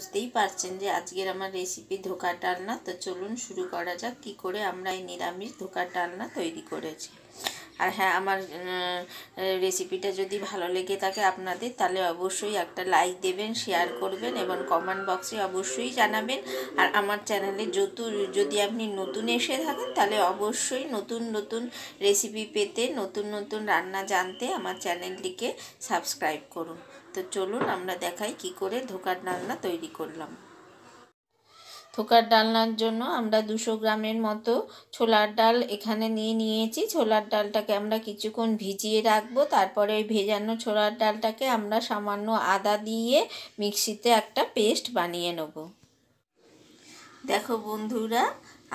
বুঝতেই পারছেন যে আজকের আমার রেসিপি ধোকার ডালনা তো চলুন শুরু করা যাক, কি করে আমরা এই নিরামিষ ধোকার ডালনা তৈরি করেছি। আর হ্যাঁ আমার রেসিপিটা যদি ভালো লেগে থাকে আপনাদের, তাহলে অবশ্যই একটা লাইক দেবেন শেয়ার করবেন এবং কমেন্ট বক্সে অবশ্যই জানাবেন। আর আমার চ্যানেলে যত, যদি আপনি নতুন এসে থাকেন, তাহলে অবশ্যই নতুন নতুন রেসিপি পেতে, নতুন নতুন রান্না জানতে আমার চ্যানেলটিকে সাবস্ক্রাইব করুন। তো চলুন, আমরা দেখাই কি করে ধোকার রান্না তৈরি করলাম। থোকার ডালনার জন্য আমরা দুশো গ্রামের মতো ছোলার ডাল এখানে নিয়ে নিয়েছি। ছোলার ডালটাকে আমরা কিছুক্ষণ ভিজিয়ে রাখব। তারপরে ওই ভেজানো ছোলার ডালটাকে আমরা সামান্য আদা দিয়ে মিক্সিতে একটা পেস্ট বানিয়ে নেব। দেখো বন্ধুরা,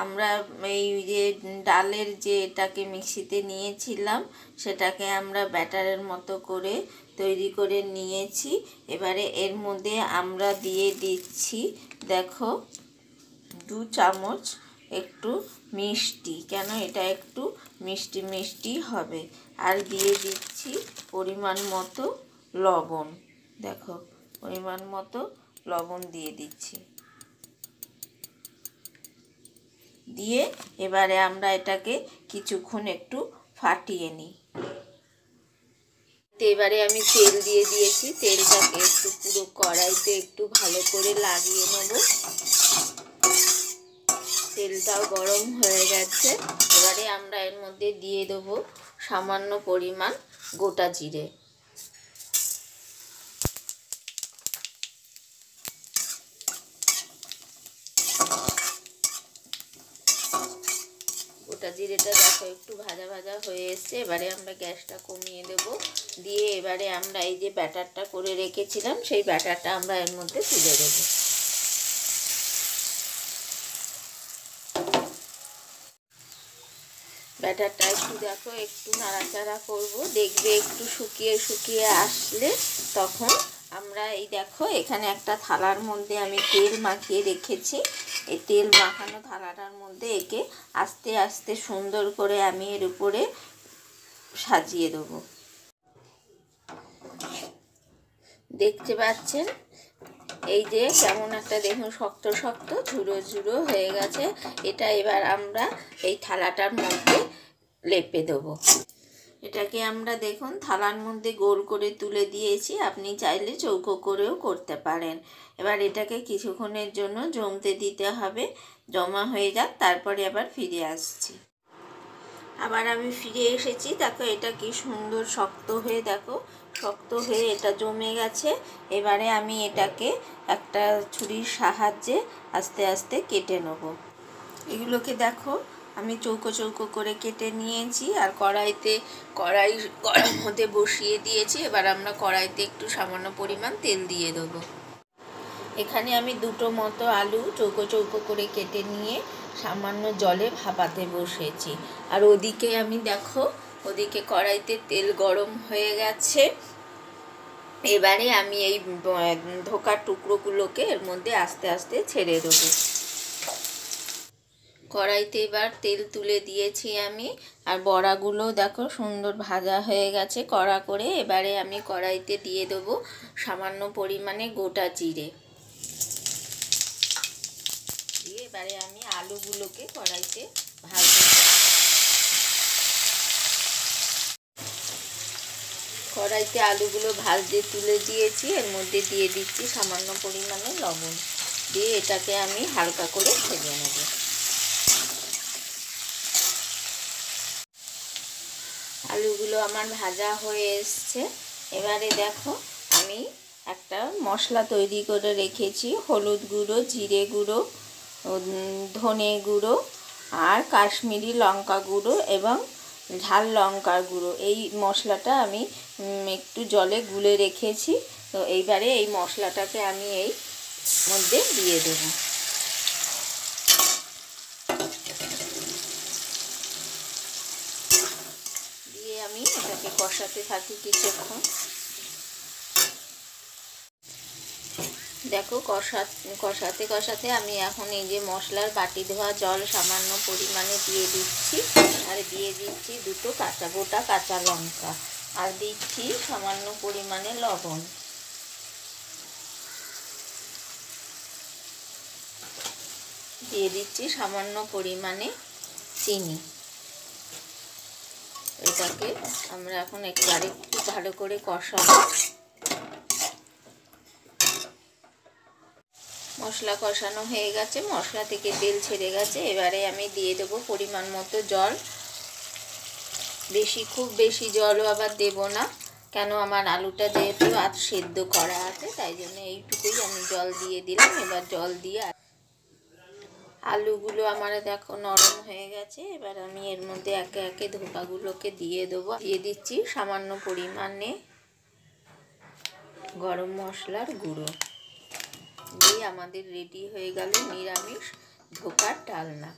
আমরা এই যে ডালের যে এটাকে মিক্সিতে নিয়েছিলাম, সেটাকে আমরা ব্যাটারের মতো করে তৈরি করে নিয়েছি। এবারে এর মধ্যে আমরা দিয়ে দিচ্ছি, দেখো। দু চামচ একটু মিষ্টি। কেন এটা একটু মিষ্টি মিষ্টি হবে? আর দিয়ে দিচ্ছি পরিমাণ মতো লবণ। দেখো, পরিমাণ মতো লবণ দিয়ে দিচ্ছি। দিয়ে এবারে আমরা এটাকে কিছুক্ষণ একটু ফাটিয়ে নিই। তো এবারে আমি তেল দিয়ে দিয়েছি। তেলটাকে একটু পুরো কড়াইতে একটু ভালো করে লাগিয়ে নেব। তেলটাও গরম হয়ে গেছে। এবারে আমরা এর মধ্যে দিয়ে দেবো সামান্য পরিমাণ গোটা জিরে। গোটা জিরেটা দেখো একটু ভাজা ভাজা হয়ে এসছে। এবারে আমরা গ্যাসটা কমিয়ে দেব। দিয়ে এবারে আমরা এই যে ব্যাটারটা করে রেখেছিলাম, সেই ব্যাটারটা আমরা এর মধ্যে তুলে দেবো। ব্যাটারটা একটু দেখো, একটু নাড়াচাড়া করব। দেখবে একটু শুকিয়ে শুকিয়ে আসলে তখন আমরা এই দেখো, এখানে একটা থালার মধ্যে আমি তেল মাখিয়ে রেখেছি। এই তেল মাখানো থালাটার মধ্যে একে আস্তে আস্তে সুন্দর করে আমি এর উপরে সাজিয়ে দেবো। দেখতে পাচ্ছেন? এই যে কেমন একটা দেখুন, শক্ত শক্ত ঝুড়ো ঝুড়ো হয়ে গেছে। এটা এবার আমরা এই থালাটার মধ্যে লেপে দেবো। এটাকে আমরা দেখুন, থালার মধ্যে গোল করে তুলে দিয়েছি। আপনি চাইলে চৌকো করেও করতে পারেন। এবার এটাকে কিছুক্ষণের জন্য জমতে দিতে হবে। জমা হয়ে যাক, তারপরে আবার ফিরে আসছি। আবার আমি ফিরে এসেছি। দেখো, এটা কি সুন্দর শক্ত হয়ে, দেখো, শক্ত হয়ে এটা জমে গেছে। এবারে আমি এটাকে একটা ছুরির সাহায্যে আস্তে আস্তে কেটে নেব। এগুলোকে দেখো আমি চৌকো চৌকো করে কেটে নিয়েছি আর কড়াইতে কড়াই গরম হতে বসিয়ে দিয়েছি। এবার আমরা কড়াইতে একটু সামান্য পরিমাণ তেল দিয়ে দেবো। এখানে আমি দুটো মতো আলু চৌকো চৌকো করে কেটে নিয়ে সামান্য জলে ভাপাতে বসেছি। আর ওদিকে আমি দেখো, ওদিকে কড়াইতে তেল গরম হয়ে গেছে। এবারে আমি এই ধোকার টুকরোগুলোকে এর মধ্যে আস্তে আস্তে ছেড়ে দেবো। কড়াইতে এবার তেল তুলে দিয়েছি আমি। আর বড়াগুলো দেখো সুন্দর ভাজা হয়ে গেছে। কড়া করে এবারে আমি কড়াইতে দিয়ে দেবো সামান্য পরিমাণে গোটা জিরে। দিয়ে এবারে আমি আলুগুলোকে কড়াইতে ভাজতে কড়াইতে আলুগুলো ভাজতে তুলে দিয়েছি। এর মধ্যে দিয়ে দিচ্ছি সামান্য পরিমাণে লবণ। দিয়ে এটাকে আমি হালকা করে ভেজে নেব। আলুগুলো আমার ভাজা হয়ে এসছে। এবারে দেখো, আমি একটা মশলা তৈরি করে রেখেছি। হলুদ গুঁড়ো, জিরে গুঁড়ো ধনে গুঁড়ো আর কাশ্মীরি লঙ্কা গুঁড়ো এবং ঝাল লঙ্কার গুঁড়ো। এই মশলাটা আমি একটু জলে গুলে রেখেছি। তো এইবারে এই মশলাটাকে আমি এই মধ্যে দিয়ে দেব দিয়ে আমি এটাকে কষাতে থাকি কিছুক্ষণ। দেখো কষা, কষাতে কষাতে আমি এখন এই যে মশলার বাটি ধোয়া জল সামান্য পরিমাণে দিয়ে দিচ্ছি। আর দিয়ে দিচ্ছি দুটো কাঁচা, গোটা কাঁচা লঙ্কা। আর দিচ্ছি সামান্য পরিমাণে লবণ। দিয়ে দিচ্ছি সামান্য পরিমাণে চিনি। এটাকে আমরা এখন একটু আরেকটু ভালো করে কষাবো। মশলা কষানো হয়ে গেছে, মশলা থেকে তেল ছেড়ে গেছে। এবারে আমি দিয়ে দেবো পরিমাণ মতো জল। বেশি, খুব বেশি জলও আবার দেব না, কেন আমার আলুটা যেহেতু আজ সেদ্ধ করা আছে, তাই জন্য এইটুকুই আমি জল দিয়ে দিলাম। এবার জল দিয়ে আলুগুলো আমার দেখো নরম হয়ে গেছে, এবার আমি এর মধ্যে একে একে ধোকাগুলোকে দিয়ে দেবো। দিয়ে দিচ্ছি সামান্য পরিমাণে গরম মশলার গুঁড়ো। দিয়ে আমাদের রেডি হয়ে গেল নিরামিষ ধোকার ডালনা।